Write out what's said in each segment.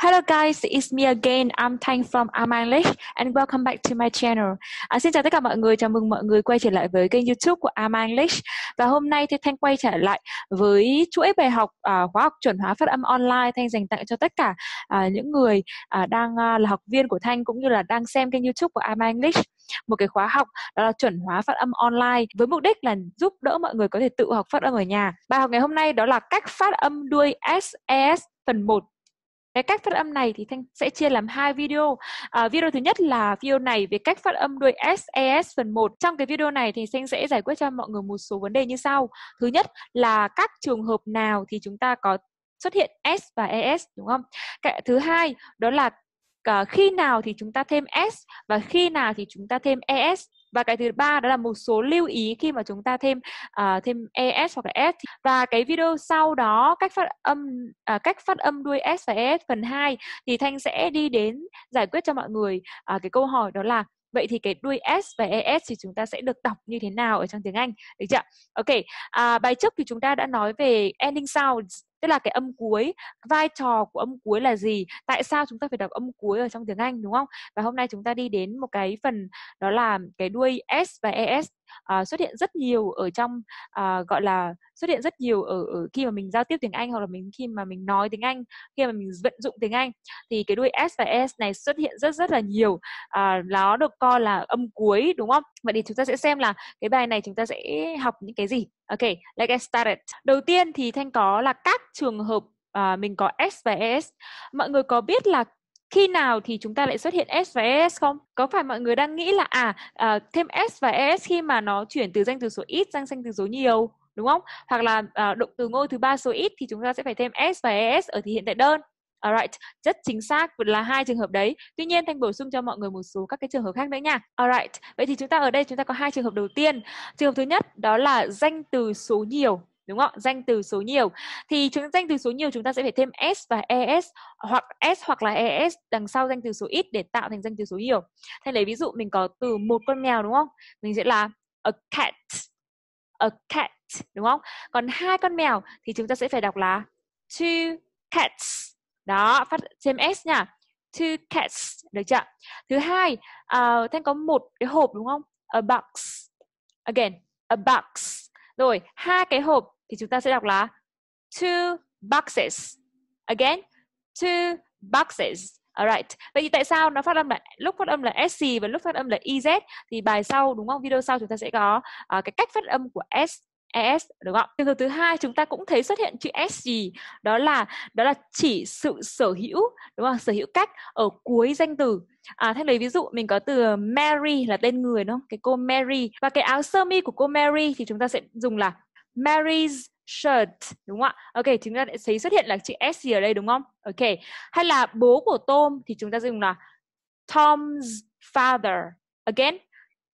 Hello guys, it's me again. I'm Thanh from Amanglish and welcome back to my channel. À, xin chào tất cả mọi người, chào mừng mọi người quay trở lại với kênh YouTube của Amanglish. Và hôm nay thì Thanh quay trở lại với chuỗi bài học uh, khóa học chuẩn hóa phát âm online Thanh dành tặng cho tất cả uh, những người uh, đang uh, là học viên của Thanh cũng như là đang xem kênh YouTube của Amanglish một cái khóa học đó là chuẩn hóa phát âm online với mục đích là giúp đỡ mọi người có thể tự học phát âm ở nhà. Bài học ngày hôm nay đó là cách phát âm đuôi s, es phần 1 cái cách phát âm này thì thanh sẽ chia làm hai video. À, video thứ nhất là video này về cách phát âm đuôi s es phần 1 trong cái video này thì thanh sẽ giải quyết cho mọi người một số vấn đề như sau. Thứ nhất là các trường hợp nào thì chúng ta có xuất hiện s và es đúng không? Cái thứ hai đó là à, khi nào thì chúng ta thêm s và khi nào thì chúng ta thêm es và cái thứ ba đó là một số lưu ý khi mà chúng ta thêm uh, thêm es hoặc là s và cái video sau đó cách phát âm uh, cách phát âm đuôi s và es phần 2 thì thanh sẽ đi đến giải quyết cho mọi người. Uh, cái câu hỏi đó là vậy thì cái đuôi s và es thì chúng ta sẽ được đọc như thế nào ở trong tiếng anh? Được chưa? Ok à, bài trước thì chúng ta đã nói về ending sounds tức là cái âm cuối, vai trò của âm cuối là gì? Tại sao chúng ta phải đọc âm cuối ở trong tiếng anh, đúng không? Và hôm nay chúng ta đi đến một cái phần đó là cái đuôi s và es uh, xuất hiện rất nhiều ở trong uh, gọi là xuất hiện rất nhiều ở, ở khi mà mình giao tiếp tiếng Anh hoặc là mình khi mà mình nói tiếng Anh khi mà mình vận dụng tiếng Anh thì cái đuôi s và s này xuất hiện rất rất là nhiều. Uh, nó được coi là âm cuối đúng không? Vậy thì chúng ta sẽ xem là cái bài này chúng ta sẽ học những cái gì. Ok let's get started. Đầu tiên thì thanh có là các trường hợp à, mình có s và es mọi người có biết là khi nào thì chúng ta lại xuất hiện s và es không có phải mọi người đang nghĩ là à, à thêm s và es khi mà nó chuyển từ danh từ số ít sang danh từ số nhiều đúng không hoặc là à, động từ ngôi thứ ba số ít thì chúng ta sẽ phải thêm s và es ở thì hiện tại đơn Alright, rất chính xác là hai trường hợp đấy. Tuy nhiên Thanh bổ sung cho mọi người một số các cái trường hợp khác nữa nha. Alright, vậy thì chúng ta ở đây chúng ta có hai trường hợp đầu tiên. Trường hợp thứ nhất đó là danh từ số nhiều đúng không? Danh từ số nhiều thì chúng danh từ số nhiều chúng ta sẽ phải thêm s và es hoặc s hoặc là es đằng sau danh từ số ít để tạo thành danh từ số nhiều. Thay lấy ví dụ mình có từ một con mèo đúng không? Mình sẽ là a cat, a cat đúng không? Còn hai con mèo thì chúng ta sẽ phải đọc là two cats. Đó, phát thêm s nha. Two cats, được chưa? Thứ hai, à, uh, thanh có một cái hộp đúng không? A box. Again, a box. Rồi, hai cái hộp thì chúng ta sẽ đọc là two boxes. Again, two boxes. Alright. Vậy thì tại sao nó phát âm là lúc phát âm là SC và lúc phát âm là EZ thì bài sau đúng không? Video sau chúng ta sẽ có uh, cái cách phát âm của S ES đúng không? Trường hợp thứ hai chúng ta cũng thấy xuất hiện chữ S gì đó là đó là chỉ sự sở hữu đúng không? Sở hữu cách ở cuối danh từ. À, thay lấy ví dụ mình có từ Mary là tên người đúng không? Cái cô Mary và cái áo sơ mi của cô Mary thì chúng ta sẽ dùng là Mary's shirt đúng không ạ? Ok, chúng ta sẽ thấy xuất hiện là chữ S ở đây đúng không? Ok. Hay là bố của Tom thì chúng ta dùng là Tom's father. Again,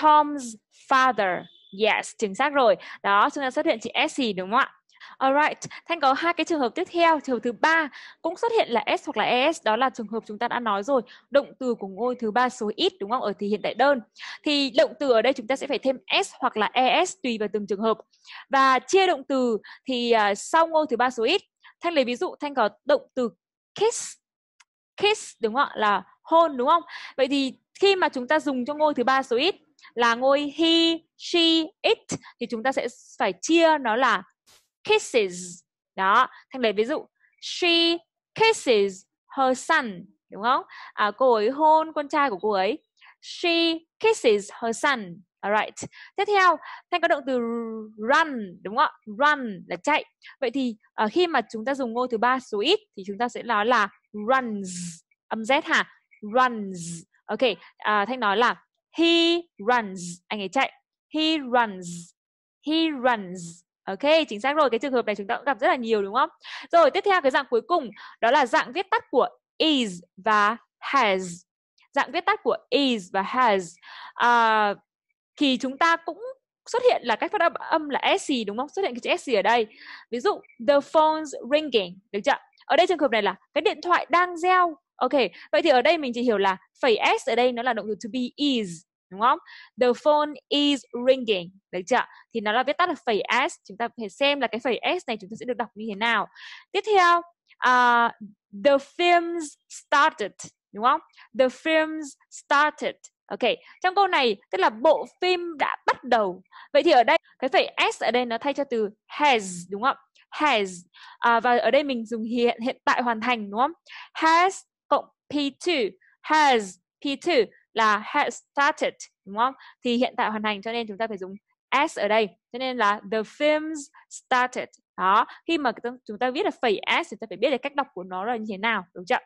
Tom's father. Yes, chính xác rồi. Đó, chúng ta xuất hiện chữ S đúng không ạ? Alright, Thanh có hai cái trường hợp tiếp theo. Trường hợp thứ ba cũng xuất hiện là S hoặc là ES. Đó là trường hợp chúng ta đã nói rồi. Động từ của ngôi thứ ba số ít đúng không? Ở thì hiện tại đơn. Thì động từ ở đây chúng ta sẽ phải thêm S hoặc là ES tùy vào từng trường hợp. Và chia động từ thì uh, sau ngôi thứ ba số ít. Thanh lấy ví dụ Thanh có động từ kiss. Kiss đúng không ạ? Là hôn đúng không? Vậy thì khi mà chúng ta dùng cho ngôi thứ ba số ít là ngôi he, she, it thì chúng ta sẽ phải chia nó là kisses đó thanh lấy ví dụ she kisses her son đúng không à, cô ấy hôn con trai của cô ấy she kisses her son Alright. Tiếp theo, thanh có động từ run đúng không ạ? Run là chạy. Vậy thì uh, khi mà chúng ta dùng ngôi thứ ba số ít thì chúng ta sẽ nói là runs. Âm Z hả? Runs. Ok, uh, thanh nói là he runs. Anh ấy chạy. He runs. He runs. Ok, chính xác rồi. Cái trường hợp này chúng ta cũng gặp rất là nhiều đúng không? Rồi, tiếp theo cái dạng cuối cùng đó là dạng viết tắt của is và has. Dạng viết tắt của is và has. À, thì chúng ta cũng xuất hiện là cách phát âm âm là s đúng không? Xuất hiện cái chữ s ở đây. Ví dụ the phone's ringing, được chưa? Ở đây trường hợp này là cái điện thoại đang reo. Ok, vậy thì ở đây mình chỉ hiểu là phẩy s ở đây nó là động từ to be is đúng không? The phone is ringing. Được chưa? Thì nó là viết tắt là phẩy s. Chúng ta phải xem là cái phẩy s này chúng ta sẽ được đọc như thế nào. Tiếp theo, uh, the films started đúng không the films started Ok, trong câu này tức là bộ phim đã bắt đầu. Vậy thì ở đây cái phẩy s ở đây nó thay cho từ has đúng không? Has à, và ở đây mình dùng hiện hiện tại hoàn thành đúng không? Has cộng P2 has P2 là has started đúng không? Thì hiện tại hoàn thành cho nên chúng ta phải dùng s ở đây. Cho nên là the films started. Đó, khi mà chúng ta viết là phẩy s thì ta phải biết được cách đọc của nó là như thế nào, đúng chưa?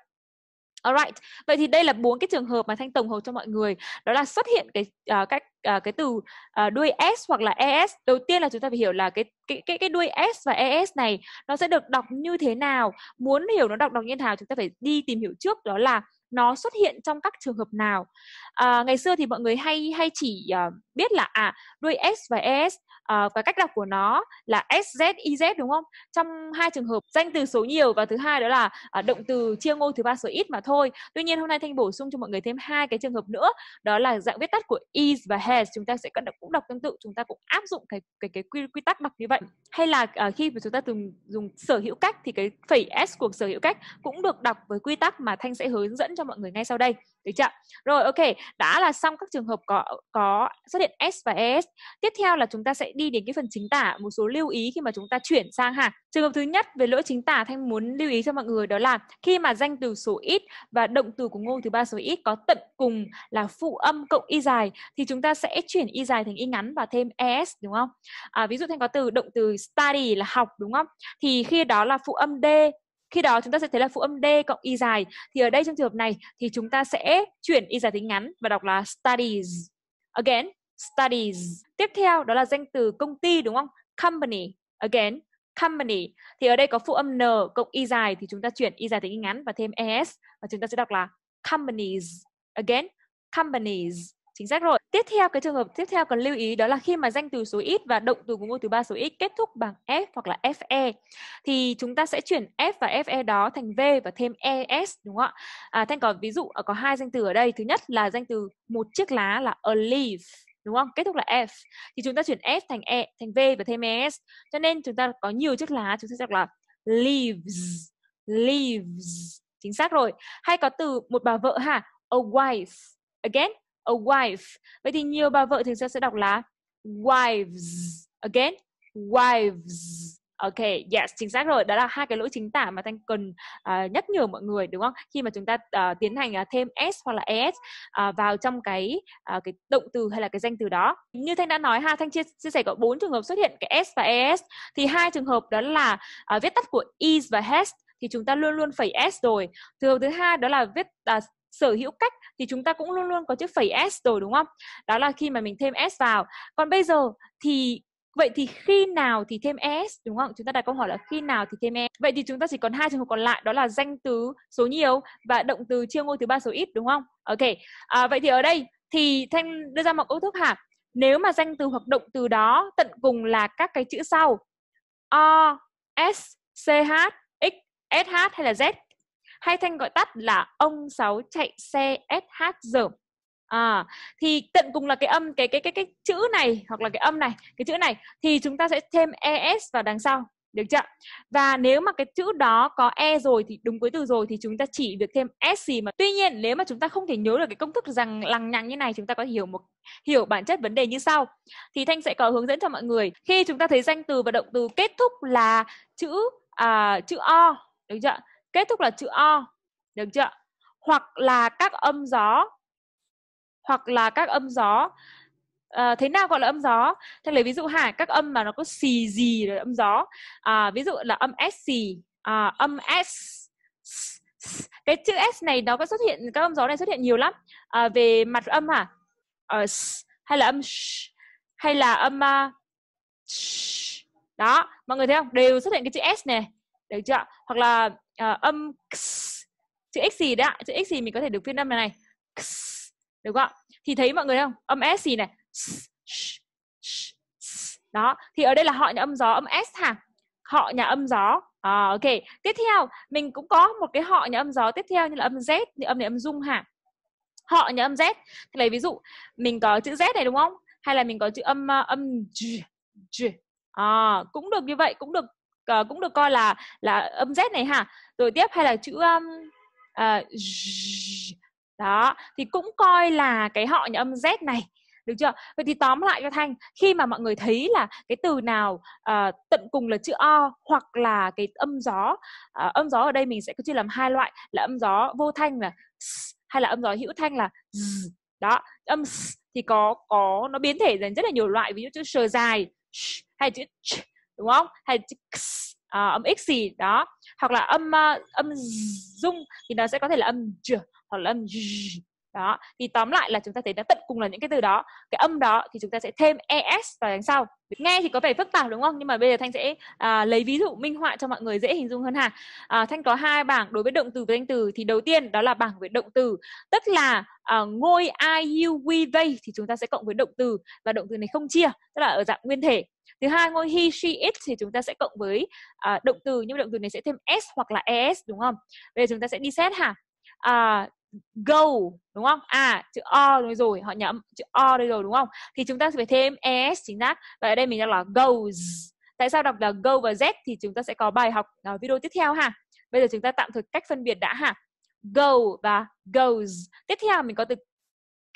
Alright, vậy thì đây là bốn cái trường hợp mà thanh tổng hợp cho mọi người. Đó là xuất hiện cái uh, cách uh, cái từ uh, đuôi s hoặc là es. Đầu tiên là chúng ta phải hiểu là cái cái cái cái đuôi s và es này nó sẽ được đọc như thế nào. Muốn hiểu nó đọc đọc như thế nào chúng ta phải đi tìm hiểu trước đó là nó xuất hiện trong các trường hợp nào. À, ngày xưa thì mọi người hay hay chỉ uh, biết là à đuôi s và es uh, à, và cách đọc của nó là sz iz đúng không? Trong hai trường hợp danh từ số nhiều và thứ hai đó là uh, động từ chia ngôi thứ ba số ít mà thôi. Tuy nhiên hôm nay thanh bổ sung cho mọi người thêm hai cái trường hợp nữa đó là dạng viết tắt của is và has. Chúng ta sẽ đọc cũng đọc tương tự chúng ta cũng áp dụng cái cái cái quy, quy tắc đọc như vậy. Hay là uh, khi mà chúng ta dùng dùng sở hữu cách thì cái phẩy s của sở hữu cách cũng được đọc với quy tắc mà thanh sẽ hướng dẫn cho mọi người ngay sau đây. Được chưa rồi ok. Đã là xong các trường hợp có có xuất hiện s và es tiếp theo là chúng ta sẽ đi đến cái phần chính tả một số lưu ý khi mà chúng ta chuyển sang ha. Trường hợp thứ nhất về lỗi chính tả thanh muốn lưu ý cho mọi người đó là khi mà danh từ số ít và động từ của ngôn thứ ba số ít có tận cùng là phụ âm cộng y dài thì chúng ta sẽ chuyển y dài thành y ngắn và thêm es đúng không? À, ví dụ thanh có từ động từ study là học đúng không? Thì khi đó là phụ âm d khi đó chúng ta sẽ thấy là phụ âm d cộng y dài. Thì ở đây trong trường hợp này thì chúng ta sẽ chuyển y dài tính ngắn và đọc là studies. Again, studies. Tiếp theo đó là danh từ công ty, đúng không? Company. Again, company. Thì ở đây có phụ âm n cộng y dài thì chúng ta chuyển y dài tính ngắn và thêm es và chúng ta sẽ đọc là companies. Again, companies chính xác rồi. Tiếp theo cái trường hợp tiếp theo cần lưu ý đó là khi mà danh từ số ít và động từ của ngôi từ ba số ít kết thúc bằng f hoặc là fe thì chúng ta sẽ chuyển f và fe đó thành v và thêm es đúng không ạ? À, thanh có ví dụ à, có hai danh từ ở đây. Thứ nhất là danh từ một chiếc lá là a leaf đúng không? Kết thúc là f. Thì chúng ta chuyển f thành e thành v và thêm es cho nên chúng ta có nhiều chiếc lá chúng ta sẽ đọc là leaves leaves. Chính xác rồi. Hay có từ một bà vợ ha a wife. Again a wife vậy thì nhiều bà vợ thì sẽ sẽ đọc là wives again wives Ok, yes, chính xác rồi. Đó là hai cái lỗi chính tả mà Thanh cần uh, nhắc nhở mọi người đúng không? Khi mà chúng ta uh, tiến hành uh, thêm s hoặc là es uh, vào trong cái uh, cái động từ hay là cái danh từ đó. Như Thanh đã nói ha, Thanh chia, chia sẻ có bốn trường hợp xuất hiện cái s và es. Thì hai trường hợp đó là uh, viết tắt của is và has thì chúng ta luôn luôn phải s rồi. Trường hợp thứ hai đó là viết uh, sở hữu cách thì chúng ta cũng luôn luôn có chữ phẩy s rồi đúng không? Đó là khi mà mình thêm s vào. Còn bây giờ thì Vậy thì khi nào thì thêm s đúng không? Chúng ta đặt câu hỏi là khi nào thì thêm s Vậy thì chúng ta chỉ còn hai trường hợp còn lại đó là danh từ số nhiều và động từ chia ngôi thứ ba số ít đúng không? Ok. À, vậy thì ở đây thì thanh đưa ra một câu thức hả? Nếu mà danh từ hoặc động từ đó tận cùng là các cái chữ sau O, S, CH, X, SH hay là Z hay thanh gọi tắt là ông sáu chạy xe SH dởm à thì tận cùng là cái âm cái cái cái cái chữ này hoặc là cái âm này cái chữ này thì chúng ta sẽ thêm es vào đằng sau được chưa? Và nếu mà cái chữ đó có e rồi thì đúng cuối từ rồi thì chúng ta chỉ được thêm s gì mà. Tuy nhiên nếu mà chúng ta không thể nhớ được cái công thức rằng lằng nhằng như này chúng ta có thể hiểu một hiểu bản chất vấn đề như sau. Thì thanh sẽ có hướng dẫn cho mọi người. Khi chúng ta thấy danh từ và động từ kết thúc là chữ à, chữ o được chưa? Kết thúc là chữ o được chưa? Hoặc là các âm gió hoặc là các âm gió à, thế nào gọi là âm gió? Thế lấy ví dụ hả các âm mà nó có xì gì rồi âm gió. À, ví dụ là âm s xì à, âm s cái chữ s này nó có xuất hiện các âm gió này xuất hiện nhiều lắm. À, về mặt âm hả? À, hay là âm sh, hay là âm uh, sh. đó mọi người thấy không? Đều xuất hiện cái chữ s này được chưa? Hoặc là uh, âm x, chữ x gì đấy ạ? Chữ x gì mình có thể được phiên âm này này? X, được không ạ? Thì thấy mọi người không? Âm s gì này? Đó thì ở đây là họ nhà âm gió âm s hả? Họ nhà âm gió. À, ok. Tiếp theo mình cũng có một cái họ nhà âm gió tiếp theo như là âm z như âm này âm dung hả? Họ nhà âm z. Thì lấy ví dụ mình có chữ z này đúng không? Hay là mình có chữ âm ờ, âm g, g. À, cũng được như vậy cũng được uh, cũng được coi là là âm z này ha. Rồi tiếp hay là chữ um, uh, đó thì cũng coi là cái họ nhà âm z này được chưa? Vậy thì tóm lại cho thanh khi mà mọi người thấy là cái từ nào uh, tận cùng là chữ o hoặc là cái âm gió uh, âm gió ở đây mình sẽ có chia làm hai loại là âm gió vô thanh là s, hay là âm gió hữu thanh là z. đó âm s thì có có nó biến thể thành rất là nhiều loại ví dụ chữ sờ dài sh, hay chữ ch, đúng không? Hay x, à, âm x gì đó. Hoặc là âm uh, âm dung thì nó sẽ có thể là âm j hoặc là âm j đó thì tóm lại là chúng ta thấy nó tận cùng là những cái từ đó. Cái âm đó thì chúng ta sẽ thêm es vào đằng sau. Nghe thì có vẻ phức tạp đúng không? Nhưng mà bây giờ thanh sẽ à, lấy ví dụ minh họa cho mọi người dễ hình dung hơn ha. À, thanh có hai bảng đối với động từ và danh từ. Thì đầu tiên đó là bảng về động từ. Tức là à, ngôi i u we they thì chúng ta sẽ cộng với động từ. Và động từ này không chia tức là ở dạng nguyên thể. Thứ hai ngôi he she it thì chúng ta sẽ cộng với à, động từ. Nhưng động từ này sẽ thêm s hoặc là es đúng không? Bây giờ chúng ta sẽ đi xét hả à, go, đúng không? À chữ o rồi rồi, họ nhẩm chữ o đây rồi, đúng không? Thì chúng ta sẽ phải thêm es chính xác. Và ở đây mình đang là goes. Tại sao đọc là go và z? Thì chúng ta sẽ có bài học ở video tiếp theo ha. Bây giờ chúng ta tạm thời cách phân biệt đã ha. Go và goes. Tiếp theo mình có từ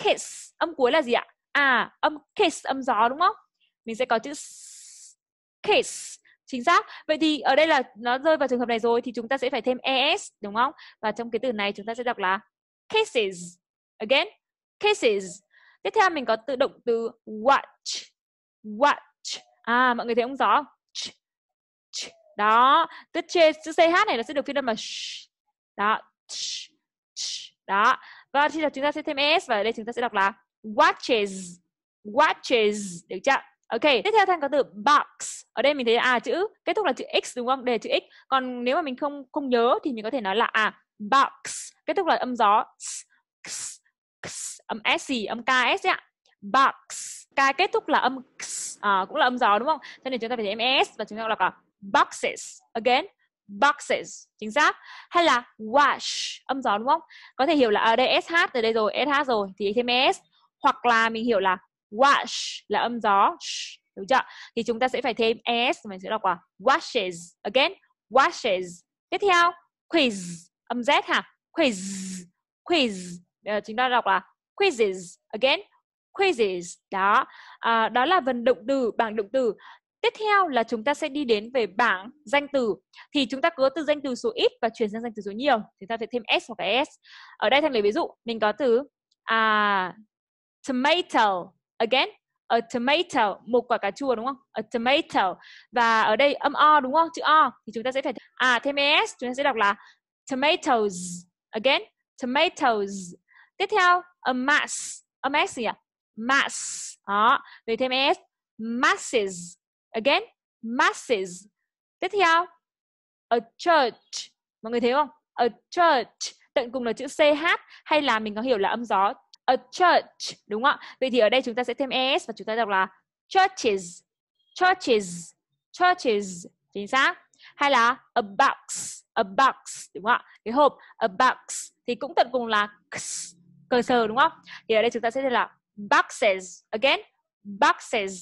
kiss. Âm cuối là gì ạ? À âm kiss, âm gió, đúng không? Mình sẽ có chữ kiss. Chính xác. Vậy thì ở đây là nó rơi vào trường hợp này rồi, thì chúng ta sẽ phải thêm es đúng không? Và trong cái từ này chúng ta sẽ đọc là cases. Again cases. Tiếp theo mình có tự động từ watch. Watch. À mọi người thấy ông gió đó. Chữ chữ ch này nó sẽ được phiên âm là sh. đó. Đó. Và khi là chúng ta sẽ thêm s và ở đây chúng ta sẽ đọc là watches. Watches. Được chưa? Ok, tiếp theo thanh có từ box. Ở đây mình thấy à chữ kết thúc là chữ x đúng không? Đề chữ x. Còn nếu mà mình không không nhớ thì mình có thể nói là à box kết thúc là âm gió. Âm s gì? Âm ks ạ. Box k kết thúc là âm à, cũng là âm gió đúng không? Cho nên chúng ta phải thêm s và chúng ta đọc là boxes again boxes chính xác. Hay là wash âm gió đúng không? Có thể hiểu là ở đây sh từ đây rồi sh rồi thì thêm s. Hoặc là mình hiểu là wash là âm gió. Đúng chưa? Thì chúng ta sẽ phải thêm s mình sẽ đọc là washes again washes. Tiếp theo quiz âm z ha? Quiz quiz. Uh, chúng ta đọc là quizzes. Again quizzes. Đó. À, đó là phần động từ bảng động từ. Tiếp theo là chúng ta sẽ đi đến về bảng danh từ. Thì chúng ta cứ từ danh từ số ít và chuyển sang danh từ số nhiều. Chúng ta phải thêm s hoặc cái s. Ở đây thành lấy ví dụ mình có từ à, tomato. Again a tomato. Một quả cà chua đúng không? A tomato. Và ở đây âm o đúng không? Chữ o. Thì chúng ta sẽ phải à thêm s. Chúng ta sẽ đọc là tomatoes. Again, tomatoes. Tiếp theo, a mass. A mass gì ạ? Mass. Đó, về thêm s. Masses. Again, masses. Tiếp theo, a church. Mọi người thấy không? A church. Tận cùng là chữ ch hay là mình có hiểu là âm gió? A church. Đúng không ạ? Vậy thì ở đây chúng ta sẽ thêm es và chúng ta đọc là churches. Churches. Churches. Chính xác hay là a box a box đúng không ạ? Cái hộp a box thì cũng tận cùng là cơ sở đúng không? Thì ở đây chúng ta sẽ là boxes again boxes.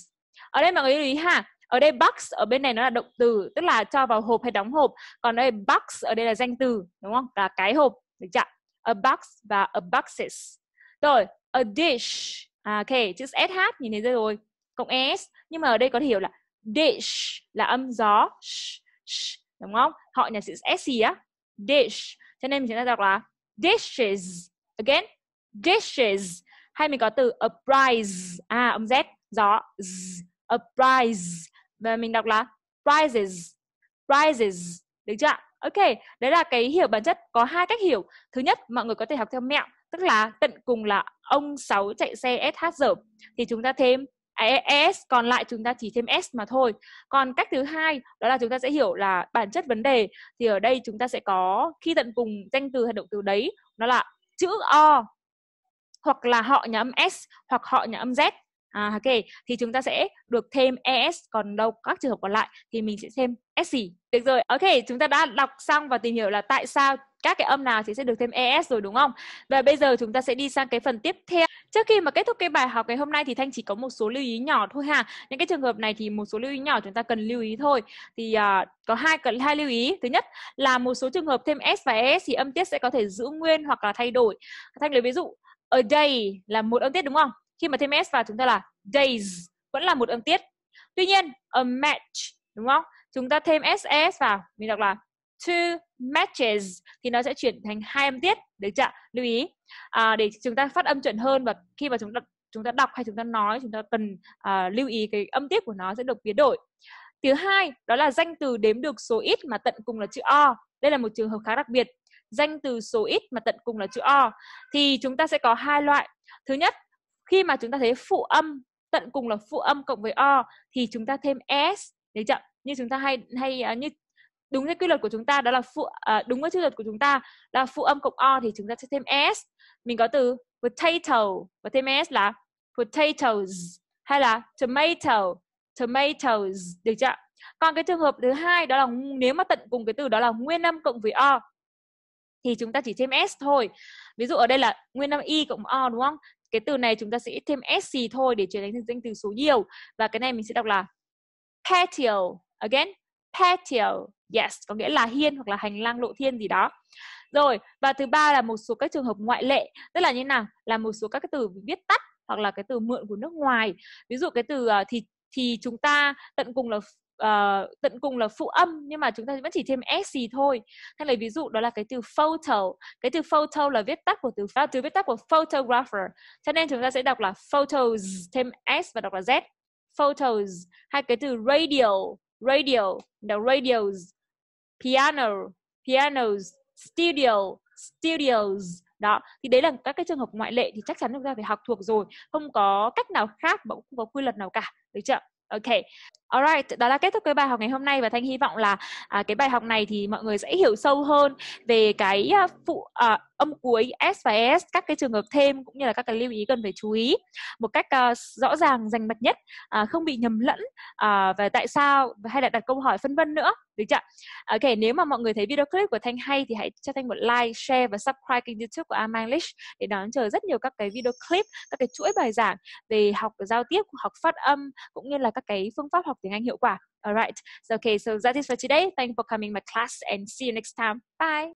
Ở đây mọi người lưu ý ha ở đây box ở bên này nó là động từ tức là cho vào hộp hay đóng hộp. Còn đây box ở đây là danh từ đúng không? Là cái hộp được chưa a box và a boxes. Rồi a dish. À, ok chữ sh nhìn thấy rồi. Cộng s nhưng mà ở đây có thể hiểu là dish là âm gió. Sh, sh, đúng không? Họ nhà chữ s gì á? Dish. Cho nên mình sẽ đọc là dishes again dishes. Hay mình có từ a prize à âm z gió. Z, a prize và mình đọc là prizes. Prizes. Được chưa ok đấy là cái hiểu bản chất. Có hai cách hiểu. Thứ nhất mọi người có thể học theo mẹo tức là tận cùng là ông sáu chạy xe sh dở thì chúng ta thêm es còn lại chúng ta chỉ thêm s mà thôi. Còn cách thứ hai, đó là chúng ta sẽ hiểu là bản chất vấn đề. Thì ở đây chúng ta sẽ có khi tận cùng danh từ hay động từ đấy, nó là chữ o, hoặc là họ nhà âm s, hoặc họ nhà âm z. À ok, thì chúng ta sẽ được thêm es còn đâu, các trường hợp còn lại thì mình sẽ thêm s gì? Được rồi, ok, chúng ta đã đọc xong và tìm hiểu là tại sao các cái âm nào thì sẽ được thêm es rồi đúng không? Và bây giờ chúng ta sẽ đi sang cái phần tiếp theo. Trước khi mà kết thúc cái bài học ngày hôm nay thì thanh chỉ có một số lưu ý nhỏ thôi ha. Những cái trường hợp này thì một số lưu ý nhỏ chúng ta cần lưu ý thôi. Thì uh, có hai cần hai lưu ý. Thứ nhất là một số trường hợp thêm s và es thì âm tiết sẽ có thể giữ nguyên hoặc là thay đổi. Thanh lấy ví dụ a day là một âm tiết đúng không? Khi mà thêm s vào chúng ta là days vẫn là một âm tiết. Tuy nhiên a match đúng không? Chúng ta thêm ss vào mình đọc là two matches thì nó sẽ chuyển thành hai âm tiết. Được chưa lưu ý à, để chúng ta phát âm chuẩn hơn và khi mà chúng ta chúng ta đọc hay chúng ta nói chúng ta cần uh, lưu ý cái âm tiết của nó sẽ được biến đổi. Thứ hai đó là danh từ đếm được số ít mà tận cùng là chữ o. Đây là một trường hợp khá đặc biệt. Danh từ số ít mà tận cùng là chữ o. Thì chúng ta sẽ có hai loại. Thứ nhất khi mà chúng ta thấy phụ âm tận cùng là phụ âm cộng với o thì chúng ta thêm s. Để chưa như chúng ta hay hay à, như đúng theo quy luật của chúng ta đó là phụ à, đúng với quy luật của chúng ta là phụ âm cộng o thì chúng ta sẽ thêm s. Mình có từ potato và thêm s là potatoes hay là tomato tomatoes được chưa còn cái trường hợp thứ hai đó là nếu mà tận cùng cái từ đó là nguyên âm cộng với o thì chúng ta chỉ thêm s thôi. Ví dụ ở đây là nguyên âm y cộng o đúng không? Cái từ này chúng ta sẽ thêm s gì thôi để chuyển thành danh từ số nhiều. Và cái này mình sẽ đọc là patio again patio yes có nghĩa là hiên hoặc là hành lang lộ thiên gì đó. Rồi và thứ ba là một số các trường hợp ngoại lệ tức là như nào? Là một số các cái từ viết tắt hoặc là cái từ mượn của nước ngoài. Ví dụ cái từ uh, thì thì chúng ta tận cùng là uh, tận cùng là phụ âm nhưng mà chúng ta vẫn chỉ thêm s gì thôi. Hay lấy ví dụ đó là cái từ photo. Cái từ photo là viết tắt của từ từ viết tắt của photographer. Cho nên chúng ta sẽ đọc là photos thêm s và đọc là z. Photos hay cái từ radio radio đọc radios piano pianos studio, studios. Đó, thì đấy là các cái trường hợp ngoại lệ thì chắc chắn chúng ta phải học thuộc rồi. Không có cách nào khác, mà cũng không có quy luật nào cả. Được chưa? Ok. Alright, đó là kết thúc cái bài học ngày hôm nay và Thanh hy vọng là à, cái bài học này thì mọi người sẽ hiểu sâu hơn về cái à, phụ à, âm cuối s và s các cái trường hợp thêm cũng như là các cái lưu ý cần phải chú ý một cách à, rõ ràng rành mạch nhất à, không bị nhầm lẫn à, và tại sao hay là đặt câu hỏi phân vân nữa được chưa? Ok, nếu mà mọi người thấy video clip của Thanh hay thì hãy cho Thanh một like, share và subscribe kênh YouTube của Am English để đón chờ rất nhiều các cái video clip, các cái chuỗi bài giảng về học giao tiếp, học phát âm cũng như là các cái phương pháp học tiếng Anh hiệu quả. Alright, so okay, so that is for today. Thank you for coming my class and see you next time. Bye.